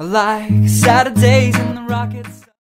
like Saturdays in the Rockets.